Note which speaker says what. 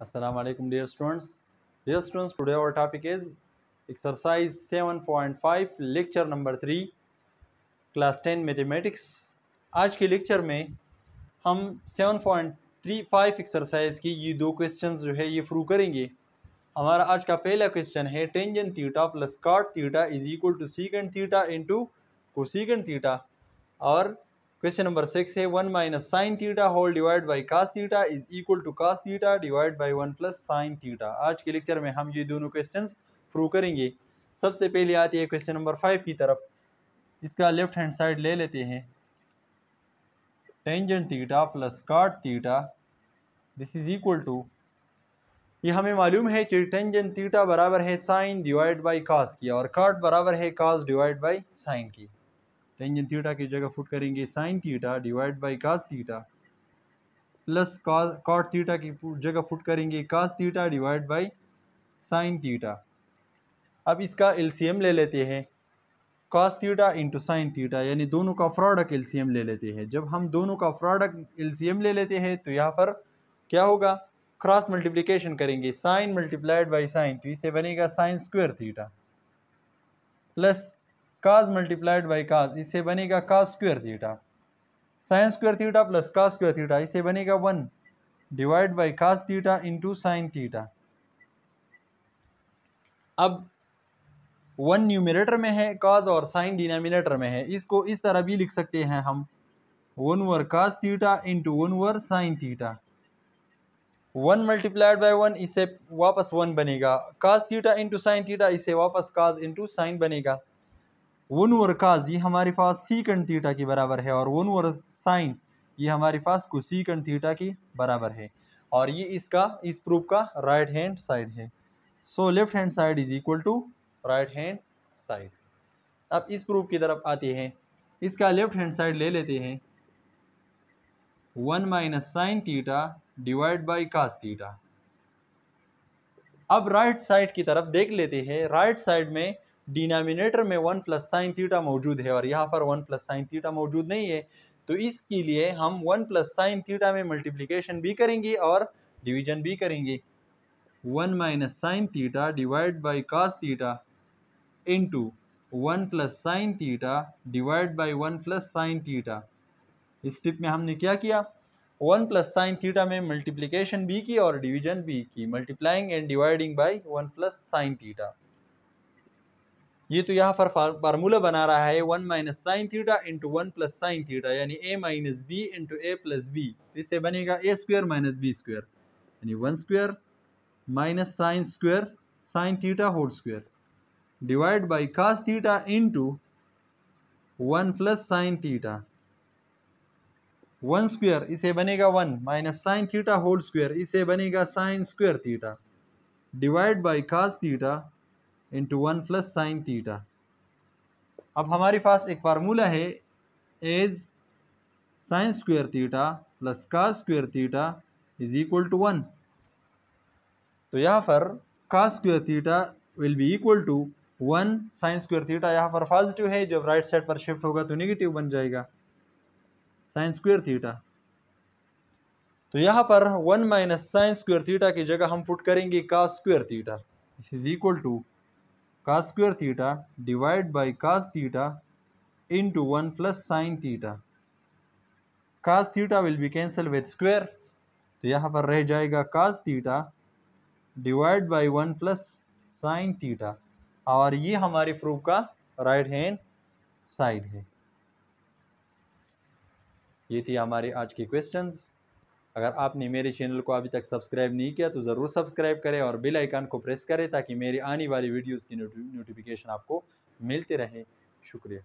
Speaker 1: Assalamu alaikum dear students. Dear students, today our topic is exercise 7.5 lecture number 3 class 10 mathematics. आज के lecture में हम 7.35 exercise की ये दो क्वेश्चंस जो है ये प्रूव करेंगे हमारा आज का पहला क्वेश्चन है tangent theta plus cot theta is equal to secant theta into cosecant theta और क्वेश्चन नंबर सिक्स है one minus sine theta whole divide by cos theta is equal to cos theta divide by one plus sine theta आज के lecture में हम ये दोनों question prove करेंगे। सबसे पहले आती है क्वेश्चन नंबर फाइव की तरफ़। इसका लेफ़्ट हैंड साइड ले लेते हैं। Tangent theta plus cot theta this is equal to ये हमें मालूम है कि टेंजन थीटा बराबर है साइन डिवाइड बाई कास की और काट बराबर है कास डिवाइड बाई साइन की। टेंजन थीटा की जगह फुट करेंगे sine theta divide by cos theta plus cot theta की जगह फुट करेंगे cos theta divide by sine theta. अब इसका एलसीएम ले लेते हैं। Cos theta into sine theta, यानी दोनों का प्रोडक्ट एलसीएम ले लेते हैं। जब हम दोनों का प्रोडक्ट एलसीएम ले लेते हैं तो यहाँ पर क्या होगा? क्रॉस मल्टीप्लिकेशन करेंगे। साइन मल्टीप्लाइड बाई साइन तो इसे बनेगा sine square theta. Plus cos multiplied by cos इससे बनेगा cos square theta sine square theta plus cos square theta इससे बनेगा one divide by cos theta into sine theta अब one numerator में है काज और साइन डिनोमिनेटर में है, इसको इस तरह भी लिख सकते हैं हम। One over cos theta into one over sine theta one multiplied by one इससे वापस वन बनेगा। Cos theta into sine theta इससे वापस काज इंटू साइन बनेगा। वन ओवर काज ये हमारे पास सीकंड थीटा के बराबर है और वन ओवर साइन ये हमारे पास को सीकंड थीटा के बराबर है। और ये इसका, इस प्रूफ का राइट हैंड साइड है। So left hand side is equal to right hand side अब इस प्रूफ की तरफ़ आते हैं। इसका लेफ़्ट हैंड साइड ले लेते हैं। One minus sine theta divide by cos theta. अब राइट right साइड की तरफ़ देख लेते हैं। राइट right साइड में डिनोमिनेटर में वन प्लस साइन थीटा मौजूद है और यहाँ पर वन प्लस साइन थीटा मौजूद नहीं है तो इसके लिए हम वन प्लस साइन थीटा में मल्टीप्लीकेशन भी करेंगे और डिवीज़न भी करेंगे। One minus sine theta divide by cos theta into one plus sine theta divide by one plus sine theta. इस टिप में हमने क्या किया? वन प्लस साइन थीटा में मल्टीप्लिकेशन भी की और डिवीज़न भी की multiplying and dividing by one plus sine theta. ये तो यहाँ पर फार्मूला बना रहा है one minus sine theta into one plus sine theta, यानी A minus B into A plus B. तो इससे बनेगा A square minus B square, यानी one square minus sine square sine theta whole square. Divide by cos theta into one plus sine theta. One square, इसे बनेगा one minus sine theta whole square, इसे बनेगा sine square theta. Divide by cos theta into one plus sine theta अब हमारे पास एक formula है as sine square theta plus cos square theta is equal to one तो यहाँ पर cos square theta will be equal to one sine square theta यहाँ पर positive है, जब राइट साइड पर शिफ्ट होगा तो नेगेटिव बन जाएगा साइन स्क्वेयर थीटा तो यहाँ पर one minus sine square theta की जगह हम पुट करेंगे cos square theta this is equal to cos square theta divided by cos theta into 1 plus sin theta cos theta will be cancelled with square तो यहाँ पर रह जाएगा cos theta divide by one plus sine theta और ये हमारे proof का right hand side है ये थी हमारे आज की क्वेश्चंस अगर आपने मेरे चैनल को अभी तक सब्सक्राइब नहीं किया तो ज़रूर सब्सक्राइब करें और बेल आइकन को प्रेस करें ताकि मेरी आने वाली वीडियोस की नोटिफिकेशन आपको मिलते रहे। शुक्रिया।